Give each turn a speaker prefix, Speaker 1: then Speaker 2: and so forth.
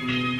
Speaker 1: mm you.